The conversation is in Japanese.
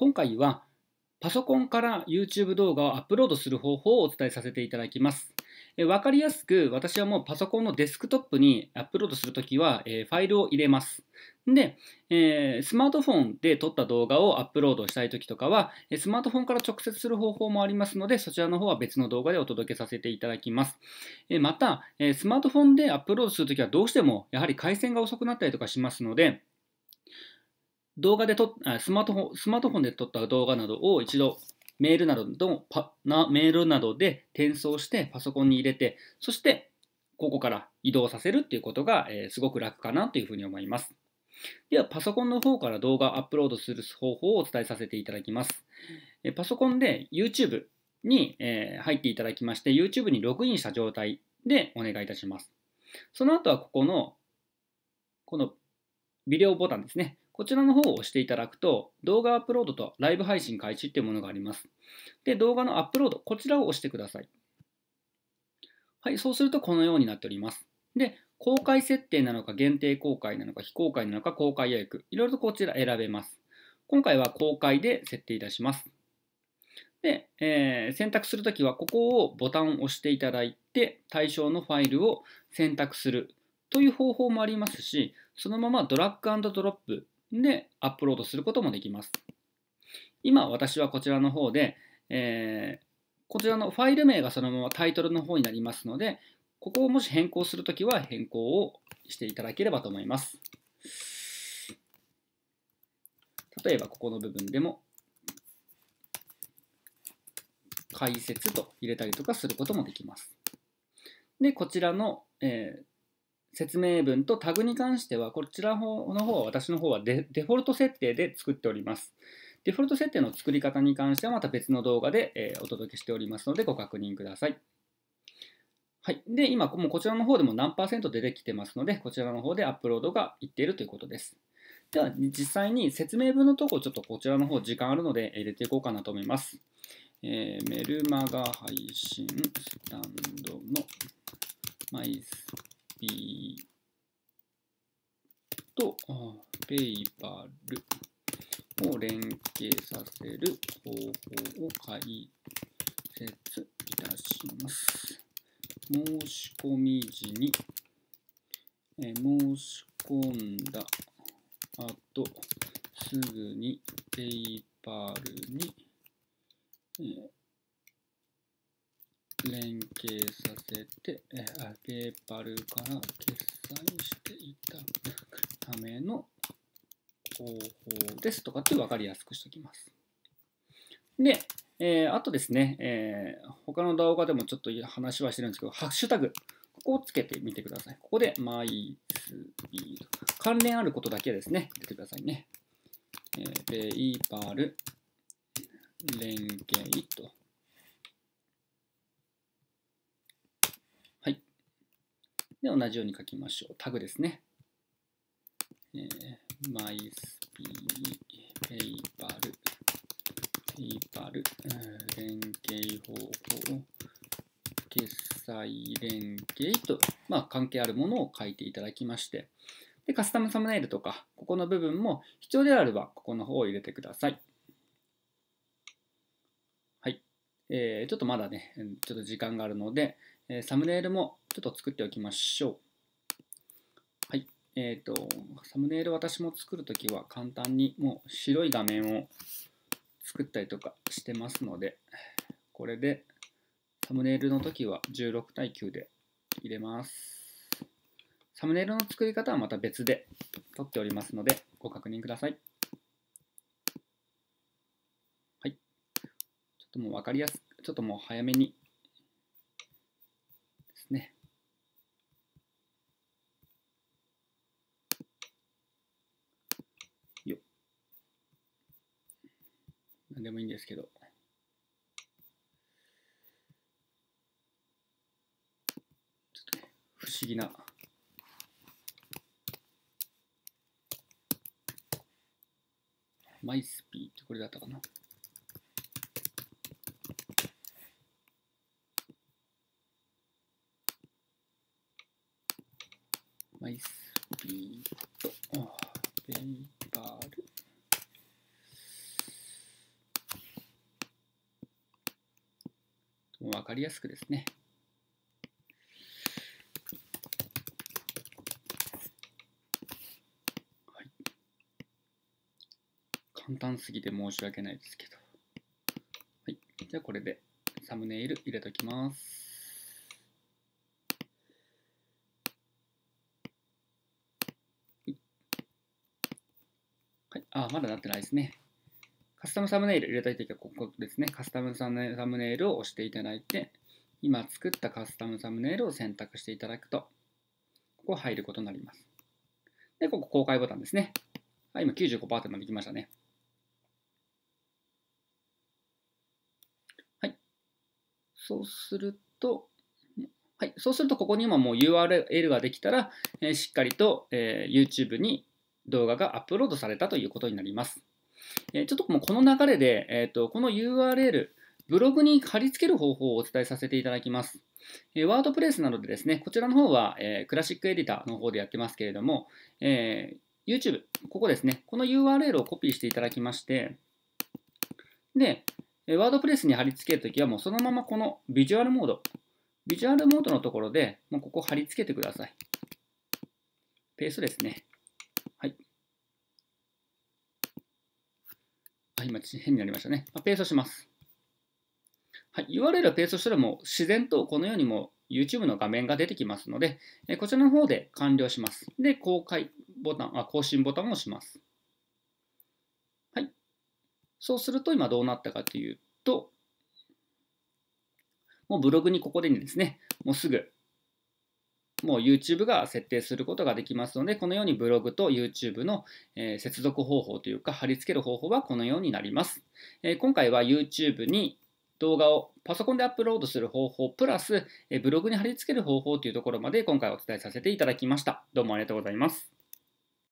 今回はパソコンから YouTube 動画をアップロードする方法をお伝えさせていただきます。え分かりやすく私はもうパソコンのデスクトップにアップロードするときは、えファイルを入れます。で、えスマートフォンで撮った動画をアップロードしたいときとかは、スマートフォンから直接する方法もありますので、そちらの方は別の動画でお届けさせていただきます。えまた、えスマートフォンでアップロードするときはどうしてもやはり回線が遅くなったりとかしますので、動画で撮スマートフォン、スマートフォンで撮った動画などを一度メールなどのパなメールなどで転送してパソコンに入れて、そしてここから移動させるっていうことが、えー、すごく楽かなというふうに思います。では、パソコンの方から動画アップロードする方法をお伝えさせていただきます。えパソコンで YouTube に、え、入っていただきまして、YouTube にログインした状態でお願いいたします。その後はここの、このビデオボタンですね。こちらの方を押していただくと、動画アップロードとライブ配信開始っていうものがあります。で、動画のアップロード、こちらを押してください。はい、そうするとこのようになっております。で、公開設定なのか限定公開なのか非公開なのか公開予約、いろいろとこちら選べます。今回は公開で設定いたします。で、えー、選択するときはここをボタンを押していただいて対象のファイルを選択するという方法もありますし、そのままドラッグドロップでアップロードすることもできます。今私はこちらの方で、えー、こちらのファイル名がそのままタイトルの方になりますので、ここをもし変更するときは変更をしていただければと思います。例えばここの部分でも解説と入れたりとかすることもできます。で、こちらの、えー、説明文とタグに関しては、こちらの方は私の方はデデフォルト設定で作っております。デフォルト設定の作り方に関してはまた別の動画で、え、お届けしておりますのでご確認ください。はい。で、今、もこちらの方でも何パーセント出てきてますので、こちらの方でアップロードがいっているということです。では、実際に説明文のとこ、ちょっとこちらの方時間あるので入れていこうかなと思います。えー、メルマガ配信スタンドのマイスピーとペイパルを連携させる方法を解説いたします。申し込み時に、え申し込んだ後、すぐにペイパルに、え連携させて、えペーパルから決済していただくための方法ですとかって分かりやすくしておきます。で、えー、あとですね、えー、他の動画でもちょっと話はしてるんですけど、ハッシュタグ、ここをつけてみてください。ここで、マイスピード。関連あることだけですね、入れてくださいね。えー、 PayPal、連携と。で、同じように書きましょう。タグですね。えー、 MyASP、PayPal、PayPal、連携方法、決済連携と、まあ、関係あるものを書いていただきまして、で、カスタムサムネイルとか、ここの部分も必要であれば、ここの方を入れてくださ。い。えー、ちょっとまだね、ちょっと時間があるので、えサムネイルもちょっと作っておきましょう。はい。えっ、ー、と、サムネイル私も作るときは簡単にもう白い画面を作ったりとかしてますので、これでサムネイルの時は16対9で入れます。サムネイルの作り方はまた別で撮っておりますのでご確認ください。はい。ちょっともう分かりやすく、ちょっともう早めにですね。よ何でもいいんですけど。ちょっとね、不思議な。マイスピーってこれだったかな。ンバル。わかりやすくですね。はい。簡単すぎて申し訳ないですけど。はい。じゃあこれでサムネイル入れときます。あ、まだなってないですね。カスタムサムネイル入れたいときはここですね。カスタムサムネイルを押していただいて、今作ったカスタムサムネイルを選択していただくと、ここ入ることになります。で、ここ公開ボタンですね。はい、今95%まできましたね。はい。そうすると、はい、そうするとここに今もう URL ができたら、えー、しっかりと、えー、YouTube に動画がアップロードされたということになります。えちょっともうこの流れで、えーと、この URL、ブログに貼り付ける方法をお伝えさせていただきます。えー、ワードプレスなどでですね、こちらの方は、え、クラシックエディターの方でやってますけれども、え、YouTube、ここですね、この URL をコピーしていただきまして、で、ワードプレスに貼り付けるときはもうそのままこのビジュアルモード、ビジュアルモードのところで、もうここ貼り付けてください。ペーストですね。今変になりましたね。まペーストします。はい、URL をペーストしたらもう自然とこのようにも YouTube の画面が出てきますので、えこちらの方で完了します。で、公開ボタン、あ更新ボタンを押します。はい。そうすると今どうなったかというと、もうブログにここでですね、もうすぐもう YouTube が設定することができますので、このようにブログと YouTube の、え接続方法というか、貼り付ける方法はこのようになります。え今回は YouTube に動画をパソコンでアップロードする方法、プラス、ブログに貼り付ける方法というところまで今回お伝えさせていただきました。どうもありがとうございます。